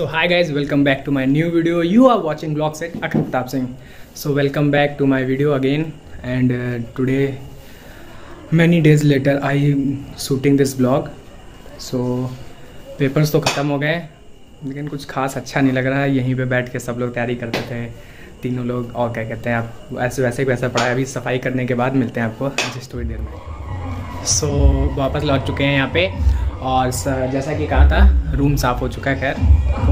So hi guys welcome back to my new video you are watching blog set Akhil Pratap Singh so welcome back to my video again and today many days later I shooting this blog so papers तो ख़त्म हो गए लेकिन कुछ खास अच्छा नहीं लग रहा। है यहीं पर बैठ के सब लोग तैयारी करते थे। तीनों लोग और क्या कहते हैं आप ऐसे वैसे वैसे पढ़ाए अभी सफ़ाई करने के बाद मिलते हैं आपको जिस थोड़ी देर में। सो so, वापस लौट चुके हैं यहाँ पे। और जैसा कि कहा था रूम साफ़ हो चुका है खैर।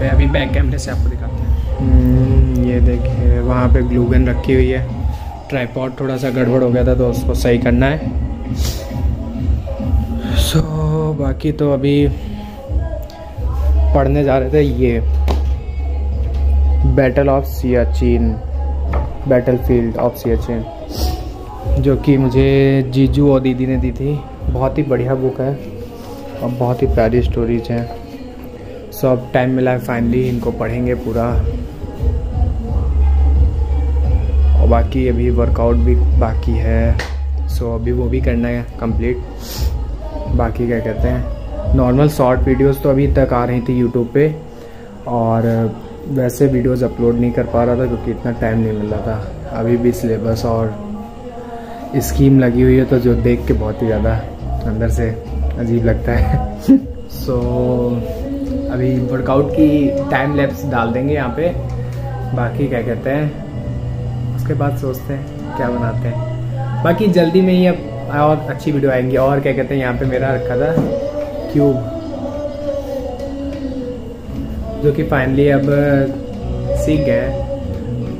पे अभी बैक कैमरे से आपको दिखाते हैं। हम्म, ये देखिए वहाँ पे ग्लूगन रखी हुई है। ट्राईपॉड थोड़ा सा गड़बड़ हो गया था तो उसको सही करना है। सो बाकी तो अभी पढ़ने जा रहे थे ये। Battle of Siachen battlefield of Siachen जो कि मुझे जीजू और दीदी ने दी थी। बहुत ही बढ़िया बुक है और बहुत ही प्यारी स्टोरीज हैं। सो अब टाइम मिला है फाइनली इनको पढ़ेंगे पूरा। और बाकी अभी वर्कआउट भी बाकी है। सो अभी वो भी करना है कंप्लीट बाकी क्या कहते हैं नॉर्मल शॉर्ट वीडियोस तो अभी तक आ रही थी यूट्यूब पे। और वैसे वीडियोस अपलोड नहीं कर पा रहा था क्योंकि इतना टाइम नहीं मिल रहा था। अभी भी सिलेबस और स्कीम लगी हुई है तो जो देख के बहुत ही ज़्यादा अंदर से अजीब लगता है। सो so, अभी वर्कआउट की टाइम लैप्स डाल देंगे यहाँ पे। बाकी क्या कहते हैं, उसके बाद सोचते हैं क्या बनाते हैं। बाकी जल्दी में ही अब और अच्छी वीडियो आएँगी। और क्या कहते हैं, यहाँ पे मेरा रखा था क्यूब जो कि फाइनली अब सीख गए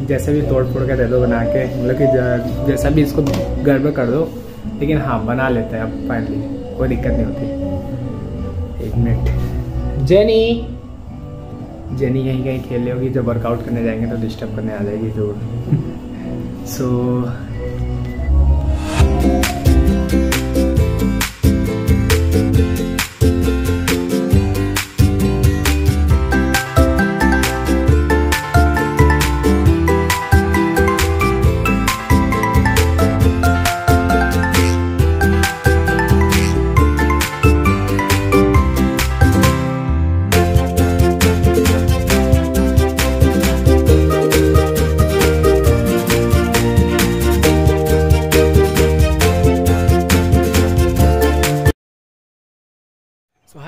जैसे भी तोड़ फोड़ के दे दो बना के। मतलब कि जैसा भी इसको गड़बड़ कर दो। लेकिन हाँ बना लेते हैं अब फाइनली कोई दिक्कत नहीं होती। एक मिनट जेनी। जेनी कहीं कहीं खेल रही होगी जब वर्कआउट करने जाएँगे तो डिस्टर्ब करने आ जाएगी जो so so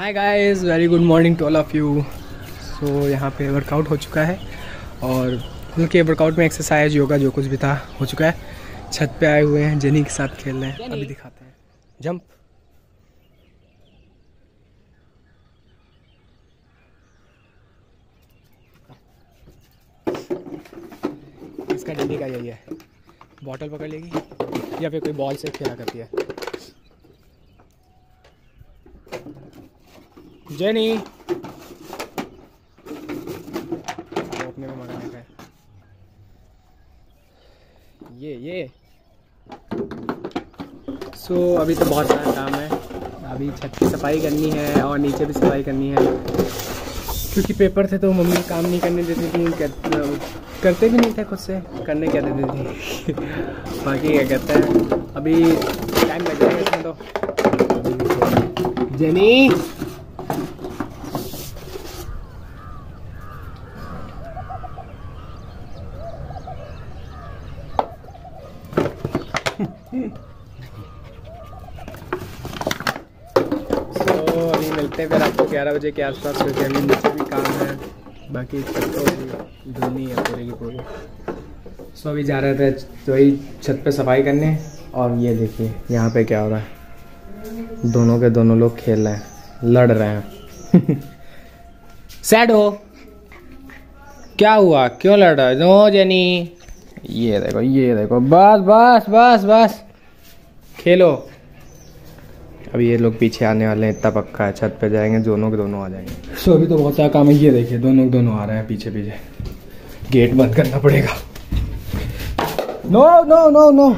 hi guys very good morning to all of you so यहाँ पे वर्कआउट हो चुका है और उनके वर्कआउट में एक्सरसाइज योगा जो कुछ भी था हो चुका है। छत पे आए हुए हैं जेनी के साथ खेल रहे हैं। अभी दिखाते हैं। जंप इसका डेली का यही है। बॉटल पकड़ लेगी या फिर कोई बॉल से खेला करती है। मगा है। ये ये। सो so, अभी तो बहुत सारा काम है। अभी छत की सफ़ाई करनी है और नीचे भी सफ़ाई करनी है। क्योंकि पेपर थे तो मम्मी काम नहीं करने देती थी करते भी नहीं थे खुद से। करने क्या देती थी? बाकी क्या कहते हैं? अभी टाइम लग जाएगा इसमें तो। जेनी! तो अभी मिलते हैं फिर आपको ग्यारह बजे के आसपास क्योंकि अभी नीचे भी काम है। बाकी छत तो धुलनी है पूरी की पूरी। सो so, अभी जा रहे थे तो वही छत पे सफ़ाई करने और ये देखिए यहाँ पे क्या हो रहा है। दोनों के दोनों लोग खेल रहे हैं लड़ रहे हैं। सैड हो। क्या हुआ? क्यों लड़ रहा है? No Jenny. ये देखो ये देखो बस बस बस बस। खेलो। अभी ये लोग पीछे आने वाले हैं, इतना पक्का है, छत पे जाएँगे, दोनों के दोनों आ जाएँगे। सो अभी तो बहुत सारा काम है, ये देखिए, दोनों दोनों आ रहे हैं, पीछे पीछे। गेट बंद करना पड़ेगा। नो नो नो नो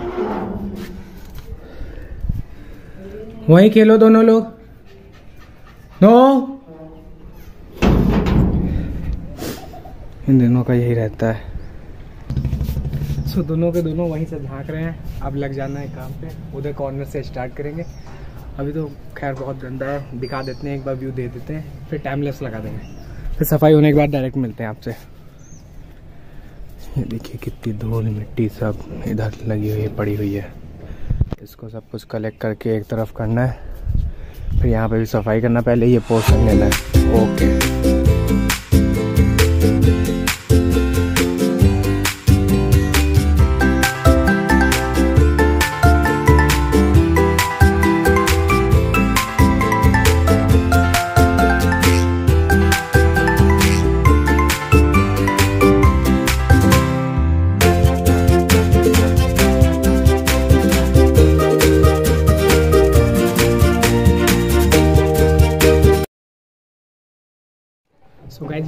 वहीं खेलो दोनों लोग। नो इन दोनों का यही रहता है। सो दोनों के दोनों वहीं से झाँक रहे हैं। अब लग जाना है काम पे। उधर कॉर्नर से स्टार्ट करेंगे। अभी तो खैर बहुत गंदा है। दिखा देते हैं, एक बार व्यू दे देते हैं, फिर टाइमलेस लगा देंगे। फिर सफ़ाई होने के बाद डायरेक्ट मिलते हैं आपसे। ये देखिए कितनी धूल, मिट्टी सब इधर लगी हुई है पड़ी हुई है। इसको सब कुछ कलेक्ट करके एक तरफ़ करना है। फिर यहाँ पे भी सफ़ाई करना, पहले ये पोर्शन लेना है। ओके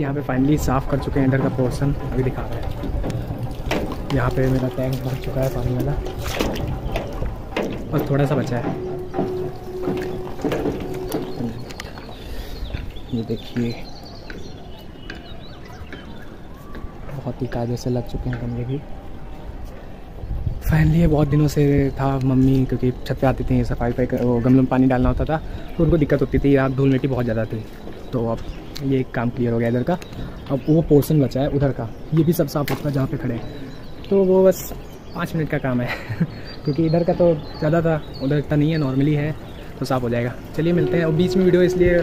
यहाँ पे फाइनली साफ़ कर चुके हैं इधर का पोर्शन अभी दिखा रहा है। यहाँ पे मेरा टैंक भर चुका है पानी वाला। बस थोड़ा सा बचा है। ये देखिए। बहुत ही कायदे से लग चुके हैं कमरे भी। फाइनली ये बहुत दिनों से था मम्मी, क्योंकि छत पे आती थी सफ़ाई फाई वो गमलों में पानी डालना होता था तो उनको दिक्कत होती थी यार धूल मिट्टी बहुत ज़्यादा थी। तो अब ये एक काम क्लियर हो गया इधर का। अब वो पोर्सन बचा है उधर का। ये भी सब साफ़ होता है जहाँ पे खड़े हैं। तो वो बस पाँच मिनट का काम है। क्योंकि इधर का तो ज़्यादा था, उधर इतना नहीं है नॉर्मली है तो साफ़ हो जाएगा। चलिए मिलते हैं। और बीच में वीडियो इसलिए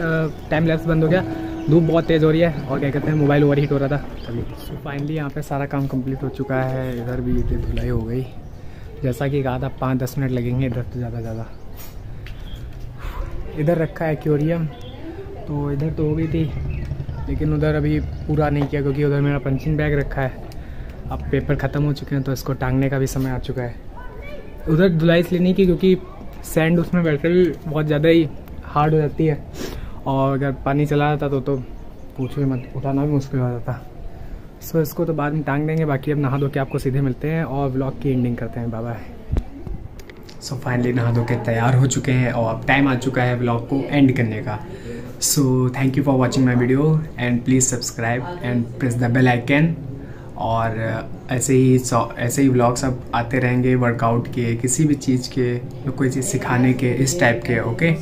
टाइम लैप्स बंद हो गया। धूप बहुत तेज़ हो रही है और क्या कहते हैं मोबाइल ओवर हीट हो रहा था। तभी सो फाइनली यहाँ पे सारा काम कंप्लीट हो चुका है। इधर भी धुलाई हो गई। जैसा कि कहा था पाँच दस मिनट लगेंगे इधर तो ज़्यादा ज़्यादा। इधर रखा है एक्वेरियम तो इधर तो हो गई थी। लेकिन उधर अभी पूरा नहीं किया क्योंकि उधर मेरा पंचिंग बैग रखा है। अब पेपर ख़त्म हो चुके हैं तो इसको टांगने का भी समय आ चुका है। उधर धुलाई इसलिए नहीं की क्योंकि सैंड उसमें वैसे भी बहुत ज़्यादा ही हार्ड हो जाती है। और अगर पानी चला जाता तो तो पूछो ही मत उठाना भी मुश्किल हो जाता। सो so, इसको तो बाद में टांग देंगे बाकी अब नहा धो के आपको सीधे मिलते हैं और ब्लॉग की एंडिंग करते हैं। बाबा सो फाइनली नहा धो के तैयार हो चुके हैं और अब टाइम आ चुका है ब्लॉग को एंड करने का। So thank you for watching my video and please subscribe and press the bell icon और ऐसे ही ऐसे ही व्लॉग्स अब आते रहेंगे वर्कआउट के, किसी भी चीज़ के कोई चीज़ सिखाने के, इस टाइप के ओके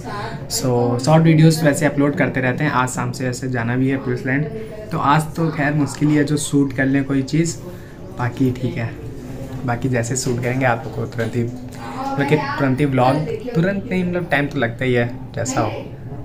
सो शॉर्ट वीडियोस वैसे अपलोड करते रहते हैं। आज शाम से ऐसे जाना भी है पुलिस लैंड तो आज तो खैर मुश्किल ही है जो शूट कर लें कोई चीज़। बाकी ठीक है। बाकी जैसे शूट करेंगे आप लोग को तुरंत ही मतलब तुरंत ही ब्लॉग तुरंत नहीं मतलब टाइम तो लगता ही है, जैसा हो।